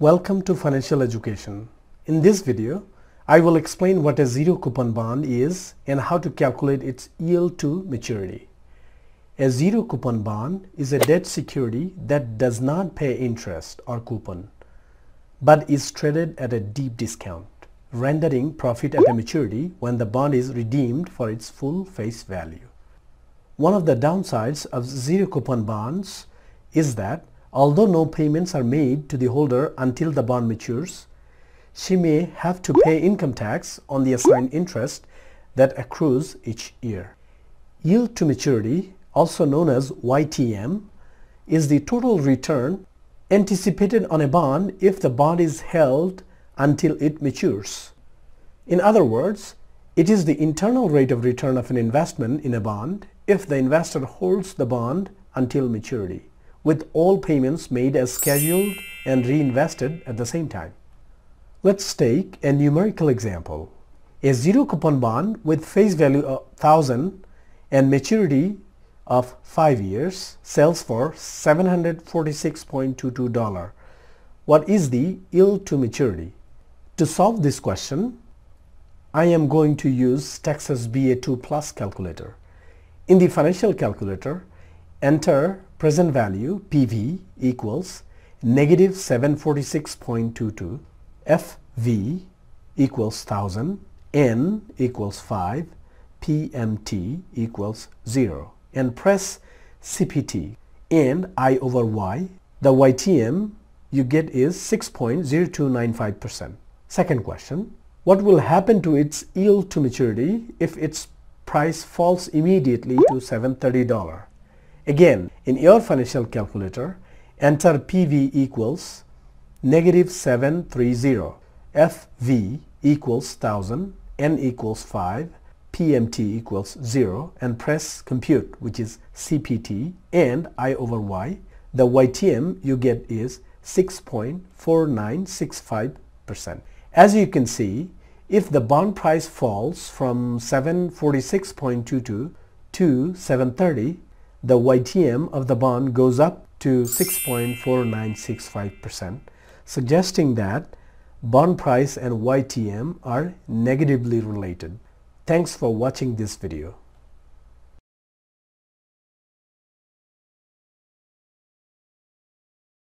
Welcome to Financial Education. In this video, I will explain what a zero coupon bond is and how to calculate its yield to maturity. A zero coupon bond is a debt security that does not pay interest or coupon, but is traded at a deep discount, rendering profit at a maturity when the bond is redeemed for its full face value. One of the downsides of zero coupon bonds is that although no payments are made to the holder until the bond matures, she may have to pay income tax on the assigned interest that accrues each year. Yield to maturity, also known as YTM, is the total return anticipated on a bond if the bond is held until it matures. In other words, it is the internal rate of return of an investment in a bond if the investor holds the bond until maturity with all payments made as scheduled and reinvested at the same time. Let's take a numerical example. A zero coupon bond with face value of 1000 and maturity of 5 years sells for $746.22. What is the yield to maturity? To solve this question, I am going to use Texas BA2 Plus calculator. In the financial calculator, enter present value PV equals negative 746.22, FV equals 1000, N equals 5, PMT equals 0 and press CPT and I over Y. The YTM you get is 6.0295%. Second question, what will happen to its yield to maturity if its price falls immediately to $730? Again, in your financial calculator, enter PV equals negative 730, FV equals 1000, N equals 5, PMT equals 0 and press compute which is CPT and I over Y. The YTM you get is 6.4965%. As you can see, if the bond price falls from 746.22 to 730, the YTM of the bond goes up to 6.4965%, suggesting that bond price and YTM are negatively related. Thanks for watching this video.